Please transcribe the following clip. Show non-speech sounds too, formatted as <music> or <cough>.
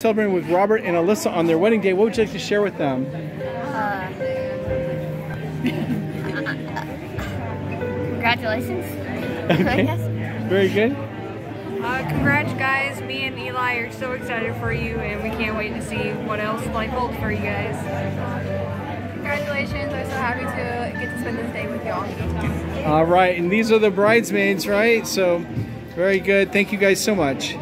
Celebrating with Robert and Alyssa on their wedding day. What would you like to share with them? Uh, <laughs> congratulations. Okay. Very good. Uh, congrats, guys. Me and Eli are so excited for you, and we can't wait to see what else life holds for you guys. Congratulations. I'm so happy to get to spend this day with y'all. All right, and these are the bridesmaids, right? So, very good. Thank you guys so much.